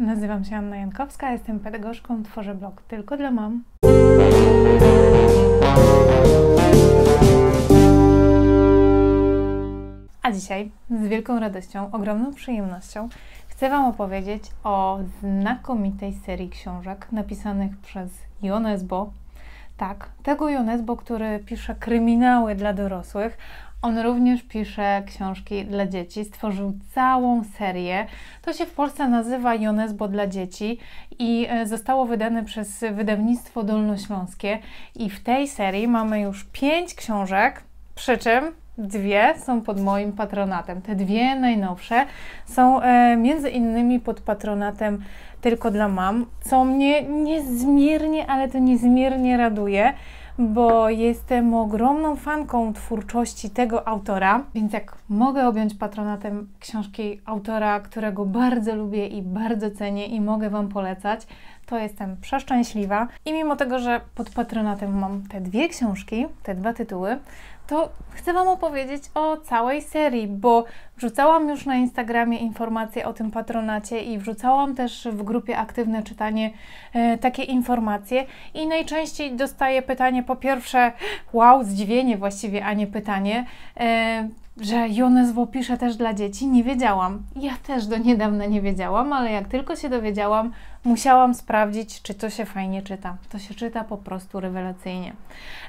Nazywam się Anna Jankowska, jestem pedagogzką, tworzę blog tylko dla mam. A dzisiaj z wielką radością, ogromną przyjemnością chcę Wam opowiedzieć o znakomitej serii książek napisanych przez Jonesbo. Tak, tego Jonesbo, który pisze kryminały dla dorosłych, on również pisze książki dla dzieci, stworzył całą serię. To się w Polsce nazywa Jonesbo dla dzieci i e, zostało wydane przez wydawnictwo Dolnośląskie. I w tej serii mamy już pięć książek, przy czym dwie są pod moim patronatem. Te dwie najnowsze są e, między innymi pod patronatem tylko dla mam, co mnie niezmiernie, ale to niezmiernie raduje bo jestem ogromną fanką twórczości tego autora, więc jak mogę objąć patronatem książki autora, którego bardzo lubię i bardzo cenię i mogę Wam polecać, to jestem przeszczęśliwa. I mimo tego, że pod patronatem mam te dwie książki, te dwa tytuły, to chcę Wam opowiedzieć o całej serii, bo wrzucałam już na Instagramie informacje o tym patronacie i wrzucałam też w grupie Aktywne Czytanie e, takie informacje i najczęściej dostaję pytanie po pierwsze, wow, zdziwienie właściwie, a nie pytanie, e, że Joneswo pisze też dla dzieci, nie wiedziałam. Ja też do niedawna nie wiedziałam, ale jak tylko się dowiedziałam, musiałam sprawdzić, czy to się fajnie czyta. To się czyta po prostu rewelacyjnie.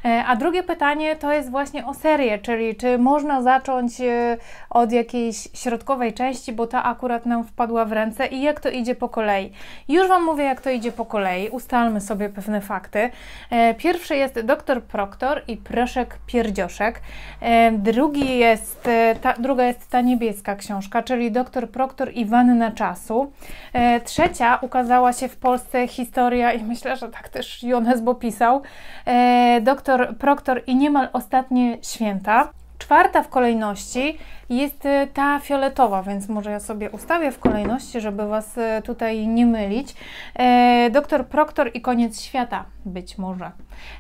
E, a drugie pytanie to jest właśnie o serię, czyli czy można zacząć e, od jakiejś środkowej części, bo ta akurat nam wpadła w ręce i jak to idzie po kolei. Już Wam mówię, jak to idzie po kolei. Ustalmy sobie pewne fakty. E, pierwszy jest doktor Proktor i proszek pierdzioszek. Drugi jest, ta, druga jest ta niebieska książka, czyli doktor Proktor i wanna czasu. Trzecia ukazała ukazała się w Polsce historia, i myślę, że tak też Jonesbo pisał, e, doktor Proktor i niemal ostatnie święta. Czwarta w kolejności jest e, ta fioletowa, więc może ja sobie ustawię w kolejności, żeby Was e, tutaj nie mylić. E, doktor Proktor i koniec świata, być może.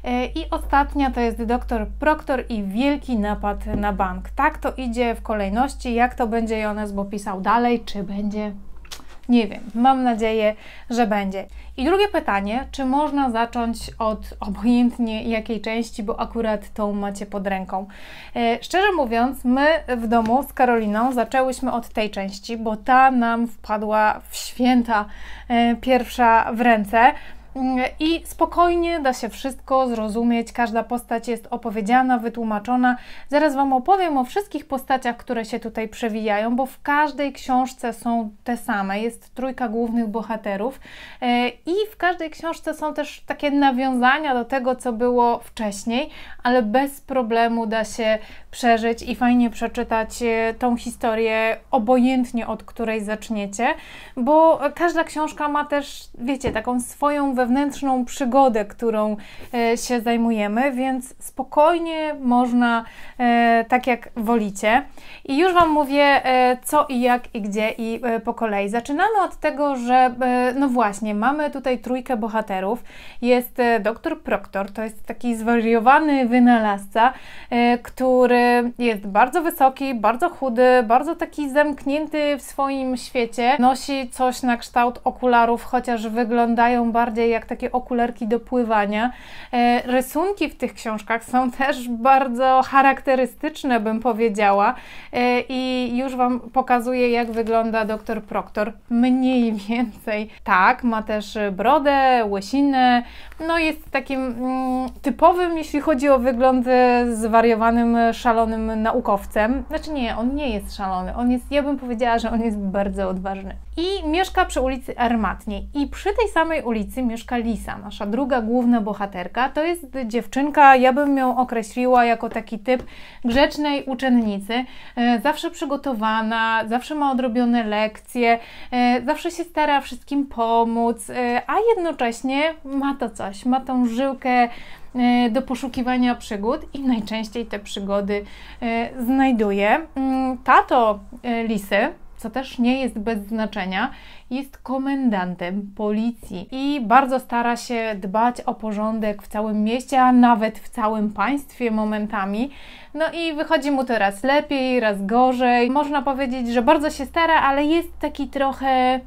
E, I ostatnia to jest doktor Proktor i wielki napad na bank. Tak to idzie w kolejności. Jak to będzie Jones, bo pisał dalej, czy będzie nie wiem, mam nadzieję, że będzie. I drugie pytanie, czy można zacząć od obojętnie jakiej części, bo akurat tą macie pod ręką. E, szczerze mówiąc, my w domu z Karoliną zaczęłyśmy od tej części, bo ta nam wpadła w święta e, pierwsza w ręce. I spokojnie da się wszystko zrozumieć, każda postać jest opowiedziana, wytłumaczona. Zaraz Wam opowiem o wszystkich postaciach, które się tutaj przewijają, bo w każdej książce są te same. Jest trójka głównych bohaterów e, i w każdej książce są też takie nawiązania do tego, co było wcześniej, ale bez problemu da się przeżyć i fajnie przeczytać e, tą historię, obojętnie od której zaczniecie, bo każda książka ma też, wiecie, taką swoją wewnętrzną przygodę, którą e, się zajmujemy, więc spokojnie można e, tak jak wolicie. I już Wam mówię, co i jak i gdzie i po kolei. Zaczynamy od tego, że no właśnie, mamy tutaj trójkę bohaterów. Jest doktor Proktor, to jest taki zwariowany wynalazca, który jest bardzo wysoki, bardzo chudy, bardzo taki zamknięty w swoim świecie. Nosi coś na kształt okularów, chociaż wyglądają bardziej jak takie okularki do pływania. E, rysunki w tych książkach są też bardzo charakterystyczne, bym powiedziała. E, I już Wam pokazuję, jak wygląda dr Proktor. Mniej więcej tak, ma też brodę, łysinę. No jest takim mm, typowym, jeśli chodzi o wygląd, zwariowanym, szalonym szalonym naukowcem. Znaczy nie, on nie jest szalony. On jest, ja bym powiedziała, że on jest bardzo odważny. I mieszka przy ulicy Armatniej. I przy tej samej ulicy mieszka Lisa, nasza druga główna bohaterka. To jest dziewczynka, ja bym ją określiła jako taki typ grzecznej uczennicy. E, zawsze przygotowana, zawsze ma odrobione lekcje, e, zawsze się stara wszystkim pomóc, e, a jednocześnie ma to coś, ma tą żyłkę do poszukiwania przygód i najczęściej te przygody e, znajduje. Mm, tato e, Lisy, co też nie jest bez znaczenia, jest komendantem policji i bardzo stara się dbać o porządek w całym mieście, a nawet w całym państwie momentami. No i wychodzi mu to raz lepiej, raz gorzej. Można powiedzieć, że bardzo się stara, ale jest taki trochę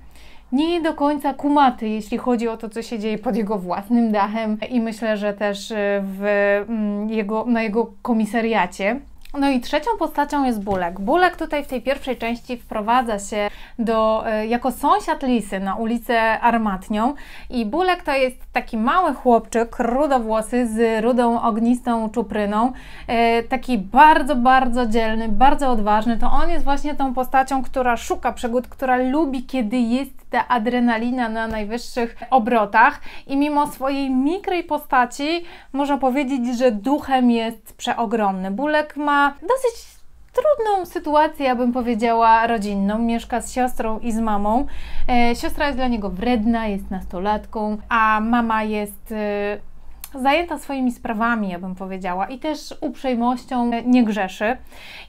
nie do końca kumaty, jeśli chodzi o to, co się dzieje pod jego własnym dachem i myślę, że też w mm, jego, na jego komisariacie. No i trzecią postacią jest Bulek. Bulek tutaj w tej pierwszej części wprowadza się do, e, jako sąsiad Lisy na ulicę Armatnią i Bulek to jest taki mały chłopczyk, rudowłosy z rudą ognistą czupryną, e, taki bardzo, bardzo dzielny, bardzo odważny. To on jest właśnie tą postacią, która szuka przygód, która lubi, kiedy jest ta adrenalina na najwyższych obrotach i mimo swojej mikrej postaci można powiedzieć, że duchem jest przeogromny. Bulek ma dosyć trudną sytuację, ja bym powiedziała, rodzinną. Mieszka z siostrą i z mamą. E, siostra jest dla niego wredna, jest nastolatką, a mama jest. E, zajęta swoimi sprawami, ja bym powiedziała, i też uprzejmością nie grzeszy.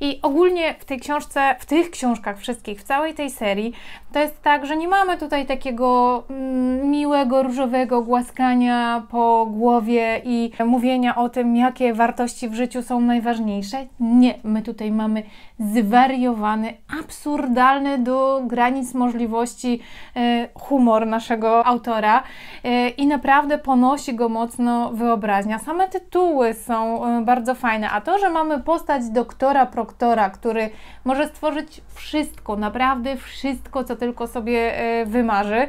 I ogólnie w tej książce, w tych książkach wszystkich, w całej tej serii, to jest tak, że nie mamy tutaj takiego mm, miłego, różowego głaskania po głowie i mówienia o tym, jakie wartości w życiu są najważniejsze. Nie, my tutaj mamy zwariowany, absurdalny do granic możliwości e, humor naszego autora e, i naprawdę ponosi go mocno wyobraźnia. Same tytuły są e, bardzo fajne, a to, że mamy postać doktora Proktora, który może stworzyć wszystko, naprawdę wszystko, co tylko sobie e, wymarzy,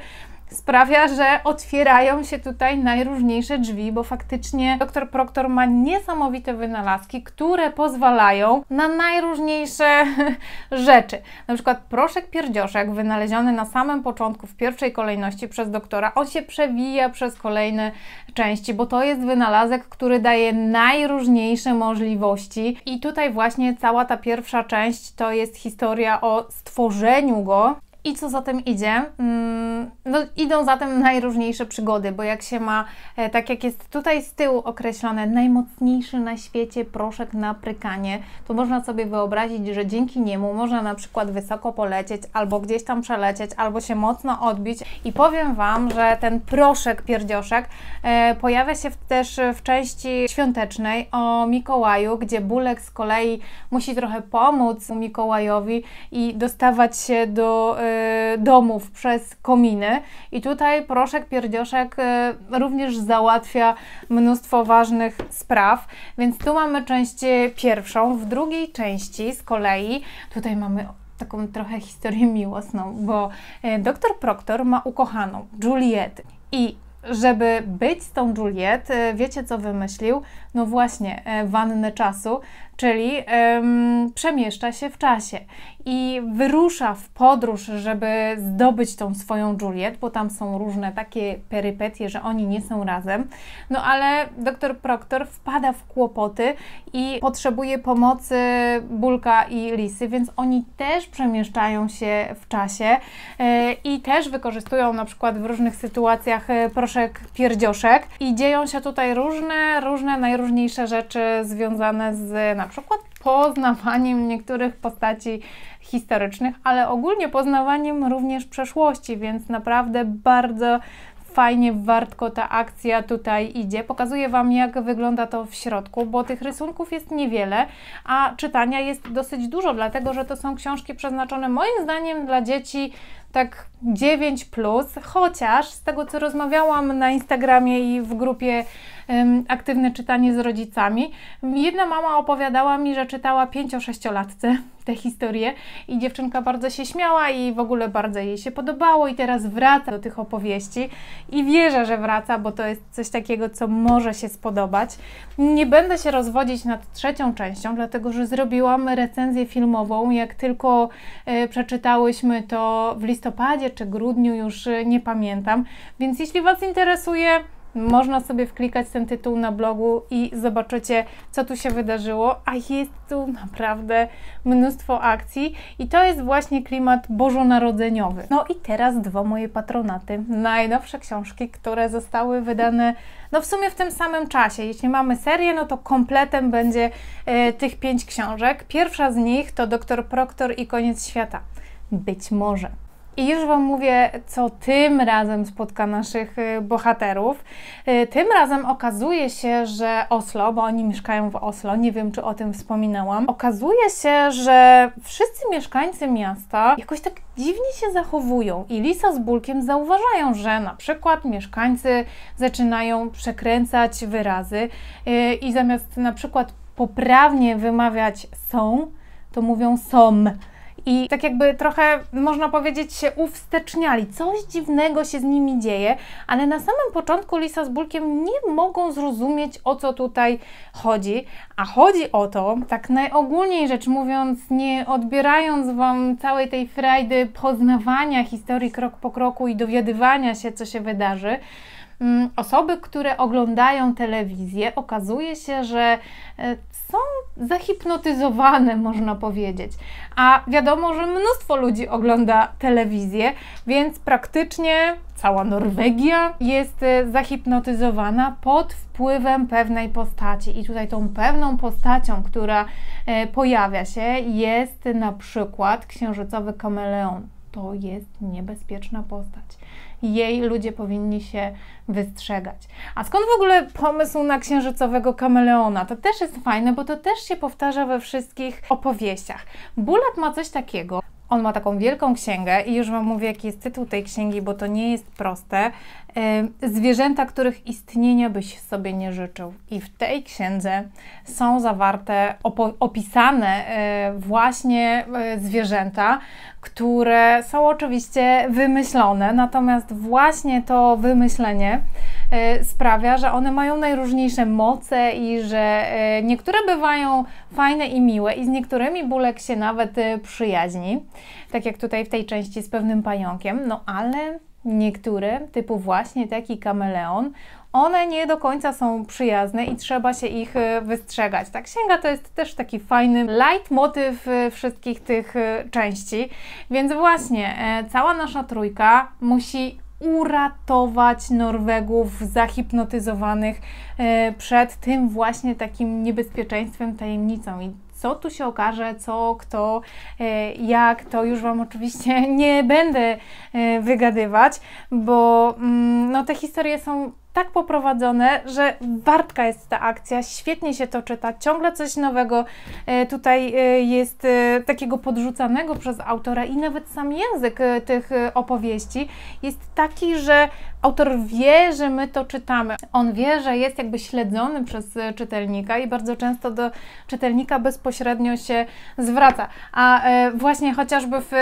sprawia, że otwierają się tutaj najróżniejsze drzwi, bo faktycznie dr Proktor ma niesamowite wynalazki, które pozwalają na najróżniejsze rzeczy. Na przykład proszek pierdzioszek, wynaleziony na samym początku, w pierwszej kolejności przez doktora, on się przewija przez kolejne części, bo to jest wynalazek, który daje najróżniejsze możliwości. I tutaj właśnie cała ta pierwsza część to jest historia o stworzeniu go i co za tym idzie? Mm, no, idą za tym najróżniejsze przygody, bo jak się ma, e, tak jak jest tutaj z tyłu określone, najmocniejszy na świecie proszek na prykanie, to można sobie wyobrazić, że dzięki niemu można na przykład wysoko polecieć, albo gdzieś tam przelecieć, albo się mocno odbić. I powiem Wam, że ten proszek pierdzioszek e, pojawia się też w części świątecznej o Mikołaju, gdzie Bulek z kolei musi trochę pomóc Mikołajowi i dostawać się do e, domów przez kominy. I tutaj proszek pierdzioszek e, również załatwia mnóstwo ważnych spraw. Więc tu mamy część pierwszą. W drugiej części z kolei tutaj mamy taką trochę historię miłosną, bo e, doktor Proctor ma ukochaną Juliet i żeby być z tą Juliet, wiecie co wymyślił? No właśnie, wannę czasu, czyli um, przemieszcza się w czasie i wyrusza w podróż, żeby zdobyć tą swoją Juliet, bo tam są różne takie perypetie, że oni nie są razem. No ale doktor Proctor wpada w kłopoty i potrzebuje pomocy Bulka i Lisy, więc oni też przemieszczają się w czasie yy, i też wykorzystują na przykład w różnych sytuacjach e, proszek pierdzioszek i dzieją się tutaj różne, różne najróżniejsze rzeczy związane z na przykład poznawaniem niektórych postaci historycznych, ale ogólnie poznawaniem również przeszłości, więc naprawdę bardzo fajnie, wartko ta akcja tutaj idzie. Pokazuję Wam, jak wygląda to w środku, bo tych rysunków jest niewiele, a czytania jest dosyć dużo, dlatego że to są książki przeznaczone moim zdaniem dla dzieci tak 9, plus, chociaż z tego co rozmawiałam na Instagramie i w grupie um, Aktywne Czytanie z rodzicami, jedna mama opowiadała mi, że czytała 5-6-latce tę historię i dziewczynka bardzo się śmiała i w ogóle bardzo jej się podobało i teraz wraca do tych opowieści i wierzę, że wraca, bo to jest coś takiego, co może się spodobać. Nie będę się rozwodzić nad trzecią częścią, dlatego że zrobiłam recenzję filmową, jak tylko e, przeczytałyśmy to w listopadzie czy grudniu, już e, nie pamiętam, więc jeśli Was interesuje, można sobie wklikać ten tytuł na blogu i zobaczycie, co tu się wydarzyło, a jest tu naprawdę mnóstwo akcji i to jest właśnie klimat bożonarodzeniowy. No i teraz dwa moje patronaty, najnowsze książki, które zostały wydane no w sumie w tym samym czasie. Jeśli mamy serię, no to kompletem będzie e, tych pięć książek. Pierwsza z nich to Doktor Proktor i Koniec Świata. Być może I już Wam mówię, co tym razem spotka naszych y, bohaterów. Y, tym razem okazuje się, że Oslo, bo oni mieszkają w Oslo, nie wiem czy o tym wspominałam, okazuje się, że wszyscy mieszkańcy miasta jakoś tak dziwnie się zachowują i Lisa z Bulkiem zauważają, że na przykład mieszkańcy zaczynają przekręcać wyrazy y, i zamiast na przykład poprawnie wymawiać są, to mówią som i tak jakby trochę, można powiedzieć, się uwsteczniali. Coś dziwnego się z nimi dzieje, ale na samym początku Lisa z Bulkiem nie mogą zrozumieć, o co tutaj chodzi. A chodzi o to, tak najogólniej rzecz mówiąc, nie odbierając Wam całej tej frajdy poznawania historii krok po kroku i dowiadywania się, co się wydarzy, osoby, które oglądają telewizję, okazuje się, że e, są zahipnotyzowane, można powiedzieć. A wiadomo, że mnóstwo ludzi ogląda telewizję, więc praktycznie cała Norwegia jest e, zahipnotyzowana pod wpływem pewnej postaci. I tutaj tą pewną postacią, która e, pojawia się, jest na przykład księżycowy kameleon. To jest niebezpieczna postać jej ludzie powinni się wystrzegać. A skąd w ogóle pomysł na księżycowego kameleona? To też jest fajne, bo to też się powtarza we wszystkich opowieściach. Bulak ma coś takiego. On ma taką wielką księgę i już Wam mówię, jaki jest tytuł tej księgi, bo to nie jest proste. Zwierzęta, których istnienia byś sobie nie życzył. I w tej księdze są zawarte, opisane e, właśnie e, zwierzęta, które są oczywiście wymyślone, natomiast właśnie to wymyślenie sprawia, że one mają najróżniejsze moce i że niektóre bywają fajne i miłe i z niektórymi Bulek się nawet przyjaźni, tak jak tutaj w tej części z pewnym pająkiem, no ale niektóre, typu właśnie taki kameleon, one nie do końca są przyjazne i trzeba się ich e, wystrzegać. Ta księga to jest też taki fajny leitmotyw e, wszystkich tych e, części, więc właśnie cała nasza trójka musi uratować Norwegów zahipnotyzowanych przed tym właśnie takim niebezpieczeństwem, tajemnicą. I co tu się okaże, co, kto, e, jak, to już Wam oczywiście nie będę e, wygadywać, bo mm, no, te historie są tak poprowadzone, że wartka jest ta akcja, świetnie się to czyta, ciągle coś nowego e, tutaj jest takiego podrzucanego przez autora i nawet sam język tych opowieści jest taki, że autor wie, że my to czytamy. On wie, że jest jakby śledzony przez czytelnika i bardzo często do czytelnika bezpośrednio się zwraca. A e, właśnie chociażby w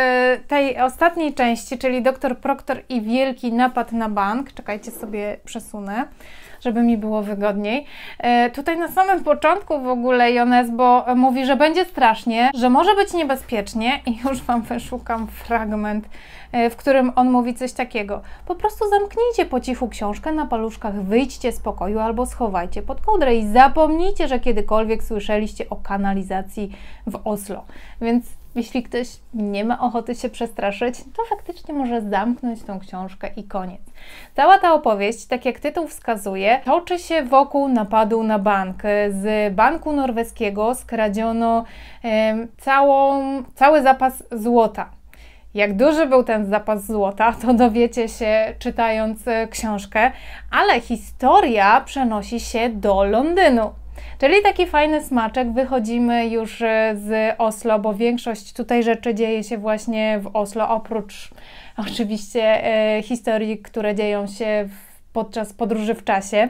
tej ostatniej części, czyli Doktor Proktor i wielki napad na bank, czekajcie sobie przesunę żeby mi było wygodniej. E, tutaj na samym początku w ogóle Jonesbo mówi, że będzie strasznie, że może być niebezpiecznie i już Wam wyszukam fragment, e, w którym on mówi coś takiego. Po prostu zamknijcie po cichu książkę na paluszkach, wyjdźcie z pokoju albo schowajcie pod kołdrę i zapomnijcie, że kiedykolwiek słyszeliście o kanalizacji w Oslo. Więc jeśli ktoś nie ma ochoty się przestraszyć, to faktycznie może zamknąć tą książkę i koniec. Cała ta opowieść, tak jak tytuł wskazuje, toczy się wokół napadu na bank. Z banku norweskiego skradziono całą, cały zapas złota. Jak duży był ten zapas złota, to dowiecie się czytając e, książkę, ale historia przenosi się do Londynu. Czyli taki fajny smaczek, wychodzimy już e, z Oslo, bo większość tutaj rzeczy dzieje się właśnie w Oslo, oprócz oczywiście e, historii, które dzieją się w, podczas podróży w czasie.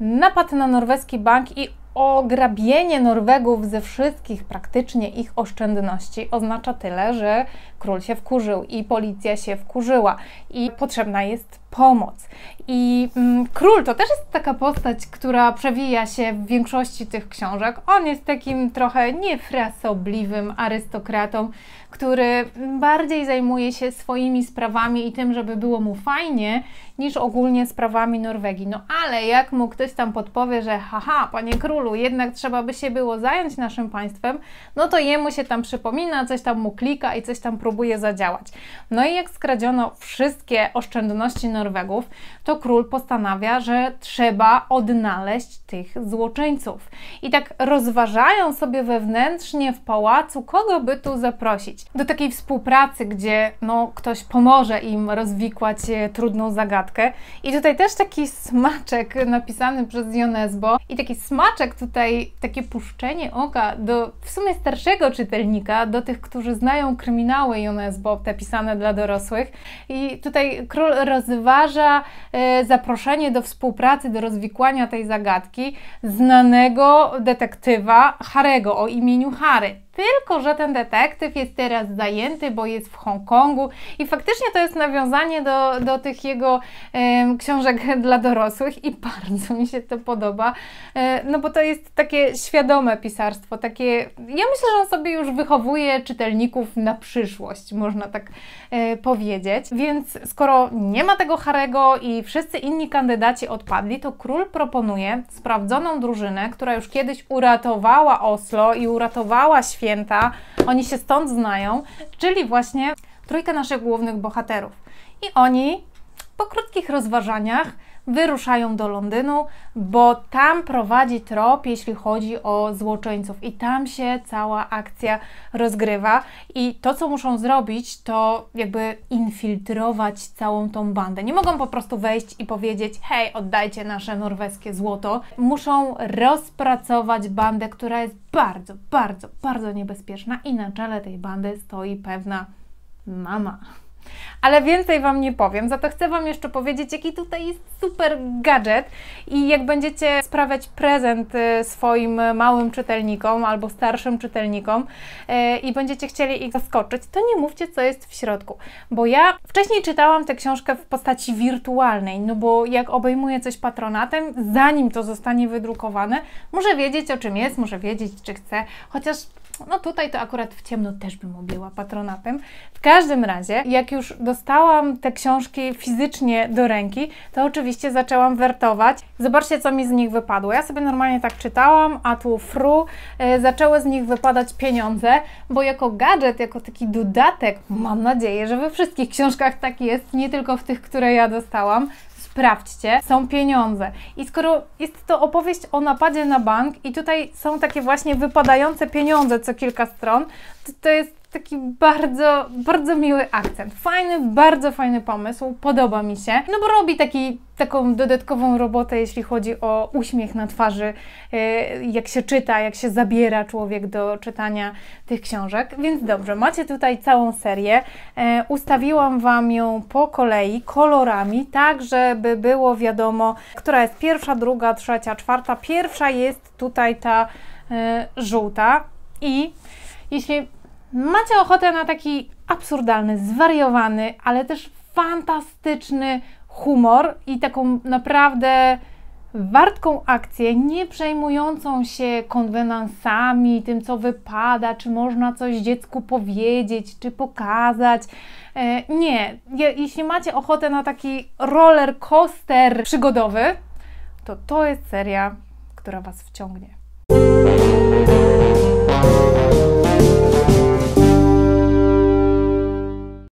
Napad na norweski bank i ograbienie Norwegów ze wszystkich praktycznie ich oszczędności oznacza tyle, że król się wkurzył i policja się wkurzyła i potrzebna jest pomoc. I mm, król to też jest taka postać, która przewija się w większości tych książek. On jest takim trochę niefrasobliwym arystokratą, który bardziej zajmuje się swoimi sprawami i tym, żeby było mu fajnie, niż ogólnie sprawami Norwegii. No ale jak mu ktoś tam podpowie, że haha, panie królu, jednak trzeba by się było zająć naszym państwem, no to jemu się tam przypomina, coś tam mu klika i coś tam próbuje zadziałać. No i jak skradziono wszystkie oszczędności Norwegów, to król postanawia, że trzeba odnaleźć tych złoczyńców. I tak rozważają sobie wewnętrznie w pałacu, kogo by tu zaprosić. Do takiej współpracy, gdzie no, ktoś pomoże im rozwikłać e, trudną zagadkę. I tutaj też taki smaczek napisany przez Jonesbo i taki smaczek tutaj, takie puszczenie oka do w sumie starszego czytelnika, do tych, którzy znają kryminały Jonesbo, te pisane dla dorosłych. I tutaj król rozważa e, zaproszenie do współpracy, do rozwikłania tej zagadki znanego detektywa Harego o imieniu Harry. Tylko, że ten detektyw jest teraz zajęty, bo jest w Hongkongu i faktycznie to jest nawiązanie do, do tych jego e, książek dla dorosłych i bardzo mi się to podoba, e, no bo to jest takie świadome pisarstwo, takie, ja myślę, że on sobie już wychowuje czytelników na przyszłość, można tak e, powiedzieć, więc skoro nie ma tego Harego i wszyscy inni kandydaci odpadli, to król proponuje sprawdzoną drużynę, która już kiedyś uratowała Oslo i uratowała świat święta, oni się stąd znają, czyli właśnie trójkę naszych głównych bohaterów. I oni po krótkich rozważaniach wyruszają do Londynu, bo tam prowadzi trop, jeśli chodzi o złoczyńców, i tam się cała akcja rozgrywa. I to, co muszą zrobić, to jakby infiltrować całą tą bandę. Nie mogą po prostu wejść i powiedzieć: hej, oddajcie nasze norweskie złoto. Muszą rozpracować bandę, która jest bardzo, bardzo, bardzo niebezpieczna, i na czele tej bandy stoi pewna mama. Ale więcej Wam nie powiem, za to chcę Wam jeszcze powiedzieć, jaki tutaj jest super gadżet i jak będziecie sprawiać prezent y, swoim małym czytelnikom albo starszym czytelnikom y, i będziecie chcieli ich zaskoczyć, to nie mówcie, co jest w środku. Bo ja wcześniej czytałam tę książkę w postaci wirtualnej, no bo jak obejmuję coś patronatem, zanim to zostanie wydrukowane, muszę wiedzieć, o czym jest, muszę wiedzieć, czy chcę, chociaż no tutaj to akurat w ciemno też bym objęła patronatem. W każdym razie, jak już dostałam te książki fizycznie do ręki, to oczywiście zaczęłam wertować. Zobaczcie, co mi z nich wypadło. Ja sobie normalnie tak czytałam, a tu fru, e, zaczęły z nich wypadać pieniądze, bo jako gadżet, jako taki dodatek, mam nadzieję, że we wszystkich książkach tak jest, nie tylko w tych, które ja dostałam, sprawdźcie, są pieniądze. I skoro jest to opowieść o napadzie na bank i tutaj są takie właśnie wypadające pieniądze co kilka stron, to, to jest taki bardzo, bardzo miły akcent. Fajny, bardzo fajny pomysł, podoba mi się, no bo robi taki, taką dodatkową robotę, jeśli chodzi o uśmiech na twarzy, e, jak się czyta, jak się zabiera człowiek do czytania tych książek. Więc dobrze, macie tutaj całą serię. E, ustawiłam Wam ją po kolei, kolorami, tak żeby było wiadomo, która jest pierwsza, druga, trzecia, czwarta. Pierwsza jest tutaj ta e, żółta i jeśli macie ochotę na taki absurdalny, zwariowany, ale też fantastyczny humor i taką naprawdę wartką akcję, nie przejmującą się konwenansami, tym co wypada, czy można coś dziecku powiedzieć, czy pokazać. E, nie, jeśli macie ochotę na taki roller coaster przygodowy, to to jest seria, która Was wciągnie.